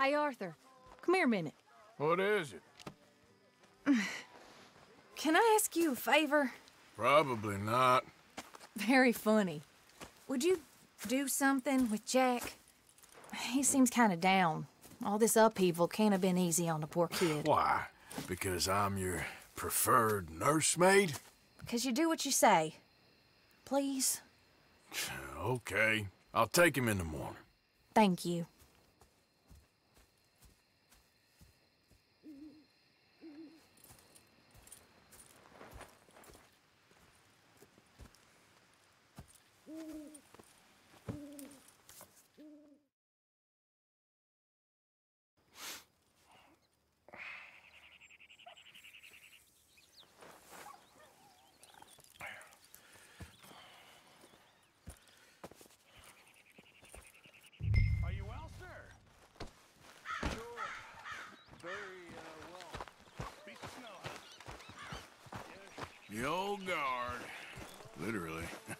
Hey, Arthur. Come here a minute. What is it? Can I ask you a favor? Probably not. Very funny. Would you do something with Jack? He seems kind of down. All this upheaval can't have been easy on the poor kid. Why? Because I'm your preferred nursemaid? Because you do what you say. Please? Okay. I'll take him in the morning. Thank you. Are you well, sir? Sure. Very, uh, well. Piece of snow, huh? The old guard. Literally.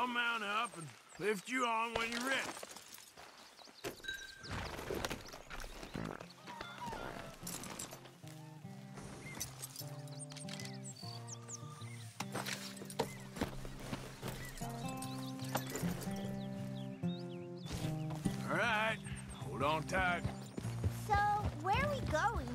I'll mount up and lift you on when you're ready. All right. Hold on tight. So, where are we going?